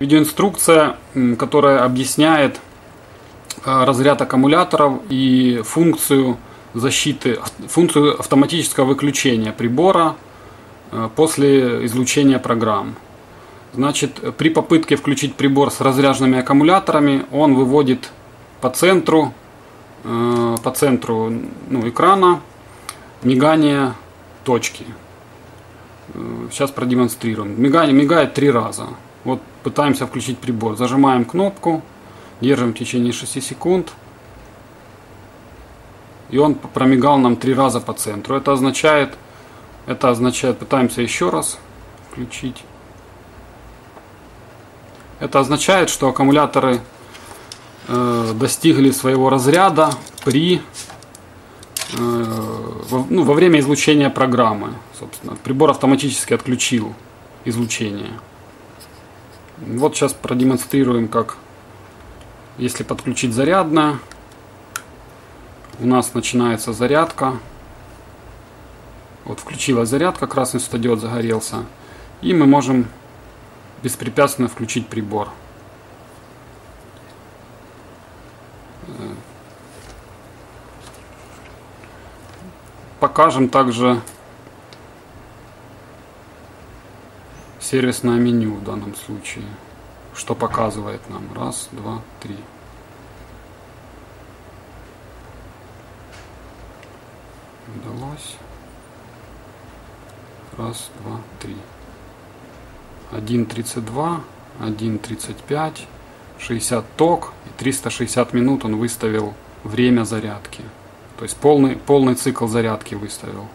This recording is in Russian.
Видеоинструкция, которая объясняет э, разряд аккумуляторов и функцию защиты, функцию автоматического выключения прибора э, после излучения программ. Значит, при попытке включить прибор с разряженными аккумуляторами, он выводит по центру, э, по центру ну, экрана мигание точки. Сейчас продемонстрируем. Мигание мигает три раза. Вот пытаемся включить прибор. Зажимаем кнопку, держим в течение 6 секунд. И он промигал нам три раза по центру. Это означает, это означает, пытаемся еще раз включить. Это означает, что аккумуляторы э, достигли своего разряда при э, ну, во время излучения программы. Собственно, прибор автоматически отключил излучение. Вот сейчас продемонстрируем, как если подключить зарядное, у нас начинается зарядка. Вот включилась зарядка, красный светодиод загорелся. И мы можем беспрепятственно включить прибор. Покажем также сервисное меню в данном случае, что показывает нам. Раз, два, три. Удалось. Раз, два, три. 1.32, 1.35, 60 ток и 360 минут он выставил время зарядки. То есть полный, полный цикл зарядки выставил.